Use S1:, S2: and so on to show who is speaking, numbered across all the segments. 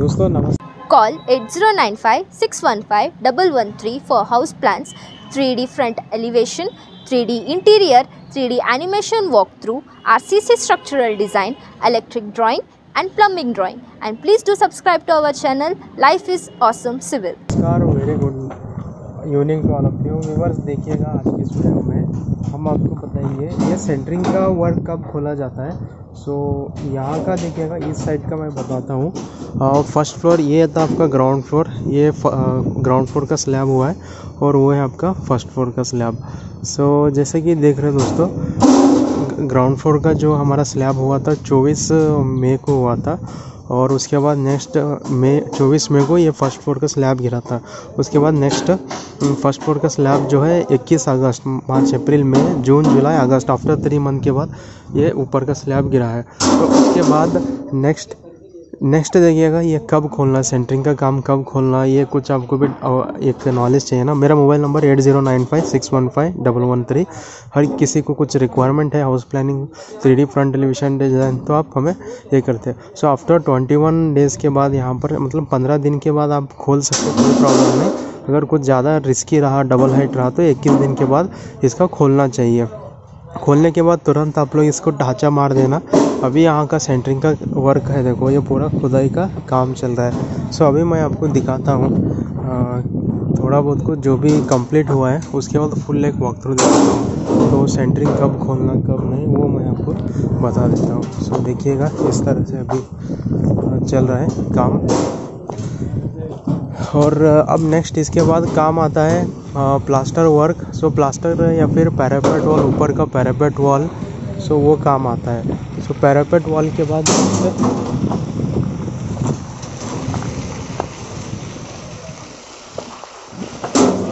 S1: दोस्तों नमस्ते।
S2: Call eight zero nine five six one five double one three four house plans three D front elevation three D interior three D animation walk through R C C structural design electric
S1: drawing and plumbing
S2: drawing and please do subscribe to our channel life is awesome civil
S1: evening to all of you viewers देखिएगा आज के इस video में। हम आपको बताएँगे ये centering का वर्क कब खोला जाता है। सो so, यहाँ का देखिएगा इस साइड का मैं बताता हूँ। फ़र्स्ट फ्लोर ये था आपका ग्राउंड फ्लोर ये ग्राउंड फ्लोर का स्लैब हुआ है और वो है आपका फ़र्स्ट फ्लोर का स्लैब सो so, जैसे कि देख रहे हैं दोस्तों ग्राउंड फ्लोर का जो हमारा स्लैब हुआ था 24 मई को हुआ था। और उसके बाद नेक्स्ट मई, चौबीस मई को ये फ़र्स्ट फ्लोर का स्लैब गिरा था। उसके बाद नेक्स्ट फ़र्स्ट फ्लोर का स्लैब जो है 21 अगस्त, मार्च, अप्रैल, मई, जून, जुलाई, अगस्त आफ्टर थ्री मंथ के बाद ये ऊपर का स्लैब गिरा है। तो उसके बाद नेक्स्ट नेक्स्ट देखिएगा, ये कब खोलना सेंटरिंग का काम कब खोलना, ये कुछ आपको भी एक नॉलेज चाहिए ना। मेरा mobile number eight zero nine five six one five double one three हर किसी को कुछ रिक्वायरमेंट है house planning three D front television design तो आप हमें ये करते हैं। So after twenty one days के बाद यहाँ पर मतलब पंद्रह दिन के बाद आप खोल सकते हो, कोई प्रॉब्लम नहीं। अगर कुछ ज़्यादा रिस्की रहा डबल हाइट रहा तो इक्कीस दिन के बाद इसका खोलना चाहिए। खोलने के बाद तुरंत आप लोग इसको ढांचा मार देना। अभी यहाँ का सेंटरिंग का वर्क है, देखो, ये पूरा खुदाई का काम चल रहा है। सो अभी मैं आपको दिखाता हूँ। थोड़ा बहुत कुछ जो भी कंप्लीट हुआ है, उसके बाद फुल एक वॉक थ्रू दिखाता हूँ। तो सेंटरिंग कब खोलना, कब नहीं, वो मैं आपको बता देता हूँ। सो देखिएगा, इस तरह से अभी चल रहा है काम। और अब नेक्स्ट इसके बाद काम आता है प्लास्टर वर्क सो प्लास्टर या फिर पैरापेट वॉल ऊपर का पैरापेट वॉल सो वो काम आता है. सो पैरापेट वॉल के बाद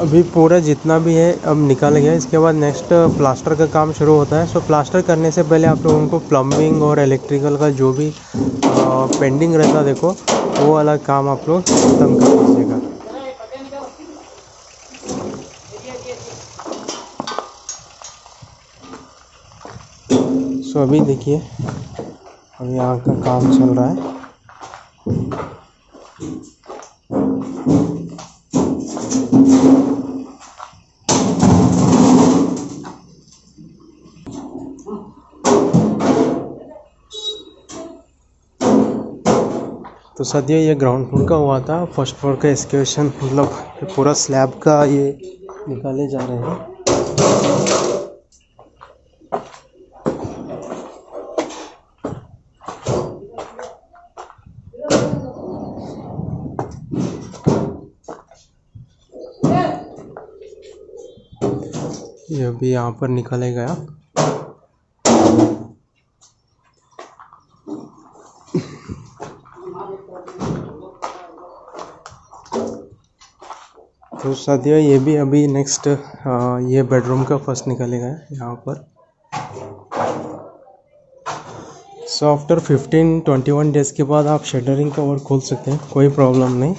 S1: अभी पूरा जितना भी है, अब निकल गया. इसके बाद नेक्स्ट प्लास्टर का काम शुरू होता है. सो प्लास्टर करने से पहले आप लोगों को प्लम्बिंग और इलेक्ट्रिकल का जो भी पेंडिंग रहता देखो, वो वाला काम आप लोग खत्म कर दीजिएगा सो अभी देखिए, अभी यहाँ का काम चल रहा है। तो सदिया ये ग्राउंड फ्लोर का हुआ था फ़र्स्ट फ्लोर का एक्सकेवेशन मतलब पूरा स्लैब का ये निकाले जा रहे हैं। ये अभी यहाँ पर निकाले गया। तो सदिया ये भी अभी नेक्स्ट ये बेडरूम का फ़र्स्ट निकलेगा यहाँ पर। So after fifteen twenty one days के बाद आप शटरिंग का वर्क खोल सकते हैं, कोई प्रॉब्लम नहीं।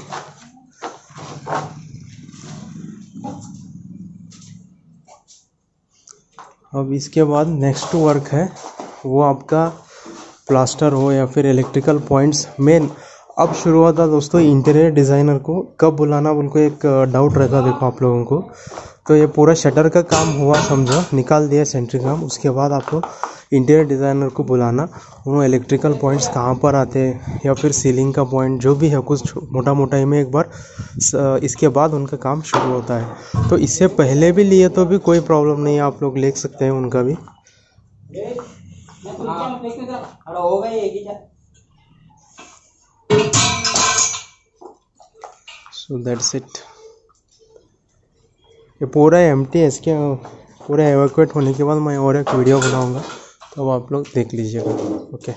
S1: अब इसके बाद नेक्स्ट वर्क है, वो आपका प्लास्टर हो या फिर इलेक्ट्रिकल पॉइंट्स मेन अब शुरू हुआ था दोस्तों इंटीरियर डिज़ाइनर को। कब बुलाना उनको एक डाउट रहता देखो आप लोगों को। तो ये पूरा शटर का काम हुआ समझो। निकाल दिया सेंट्री काम। उसके बाद आपको इंटीरियर डिज़ाइनर को बुलाना। उन्होंने इलेक्ट्रिकल पॉइंट्स कहाँ पर आते हैं? या फिर सीलिंग का पॉइंट जो भी है, कुछ मोटा मोटा ही में एक बार इसके बाद उनका काम शुरू होता है। तो इससे पहले भी लिए तो भी कोई प्रॉब्लम नहीं है, आप लोग लिख सकते हैं उनका भी। सो दैट्स इट ये पूरा एम टी है के पूरा एवैक्यूएट होने के बाद मैं और एक वीडियो बनाऊँगा। तो आप लोग देख लीजिएगा ओके